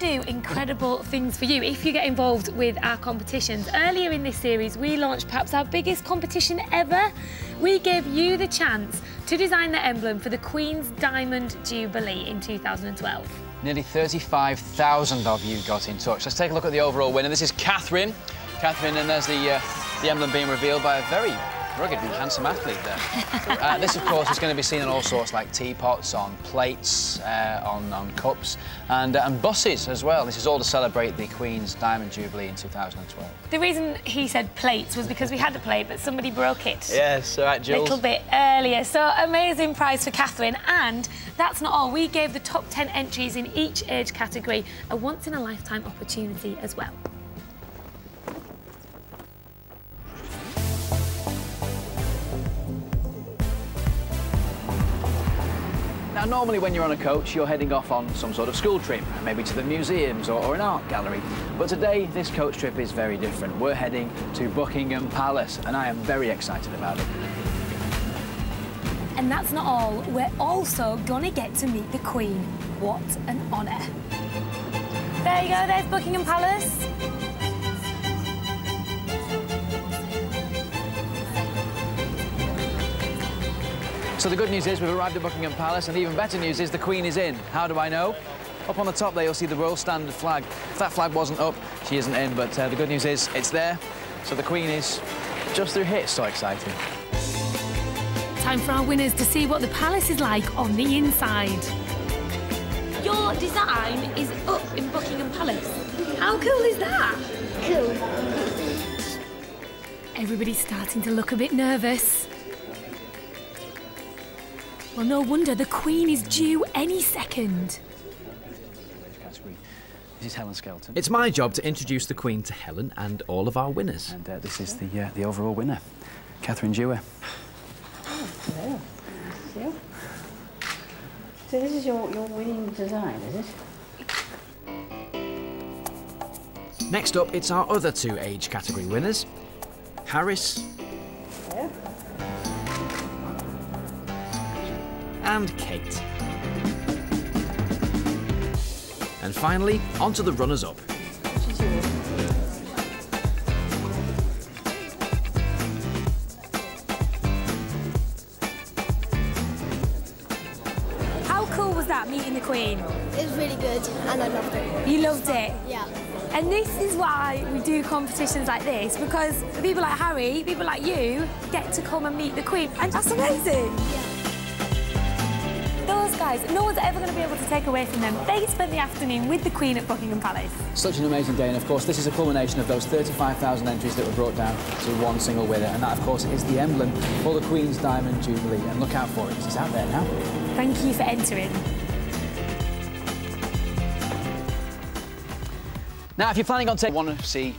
do incredible things for you if you get involved with our competitions. Earlier in this series, we launched perhaps our biggest competition ever. We gave you the chance to design the emblem for the Queen's Diamond Jubilee in 2012. Nearly 35,000 of you got in touch. Let's take a look at the overall winner. This is Catherine. Catherine, and there's the, uh, the emblem being revealed by a very rugged and handsome athlete there. uh, this, of course, is going to be seen on all sorts like teapots, on plates, uh, on, on cups, and, uh, and buses as well. This is all to celebrate the Queen's Diamond Jubilee in 2012. The reason he said plates was because we had a plate, but somebody broke it. Yes, all right, Jules. A little bit earlier. So, amazing prize for Catherine. And that's not all. We gave the top 10 entries in each age category a once-in-a-lifetime opportunity as well. Now, normally when you're on a coach, you're heading off on some sort of school trip, maybe to the museums or, or, an art gallery. But today, this coach trip is very different. We're heading to Buckingham Palace, and I am very excited about it. And that's not all. We're also gonna get to meet the Queen. What an honour. There you go, there's Buckingham Palace. So the good news is we've arrived at Buckingham Palace, and even better news is the Queen is in. How do I know? Up on the top there, you'll see the Royal Standard flag. If that flag wasn't up, she isn't in, but uh, the good news is it's there. So the Queen is just through here. So exciting. Time for our winners to see what the palace is like on the inside. Your design is up in Buckingham Palace. How cool is that? Cool. Everybody's starting to look a bit nervous. Well, no wonder the Queen is due any second. This is Helen Skelton. It's my job to introduce the Queen to Helen and all of our winners. And uh, this is the, uh, the overall winner, Catherine Dewar. Oh, hello. You. So this is your, your winning design, is it? Next up, it's our other two age category winners, Harris and Kate. And finally, on to the runners-up. How cool was that meeting the Queen? It was really good and I loved it. You loved it? Yeah. And this is why we do competitions like this, because people like Harry, people like you, get to come and meet the Queen. And that's amazing. Those guys, no one's ever going to be able to take away from them. They spent the afternoon with the Queen at Buckingham Palace. Such an amazing day, and of course, this is a culmination of those 35,000 entries that were brought down to one single winner, and that, of course, is the emblem for the Queen's Diamond Jubilee. And look out for it, it's out there now. Thank you for entering. Now, if you're planning on taking, want to see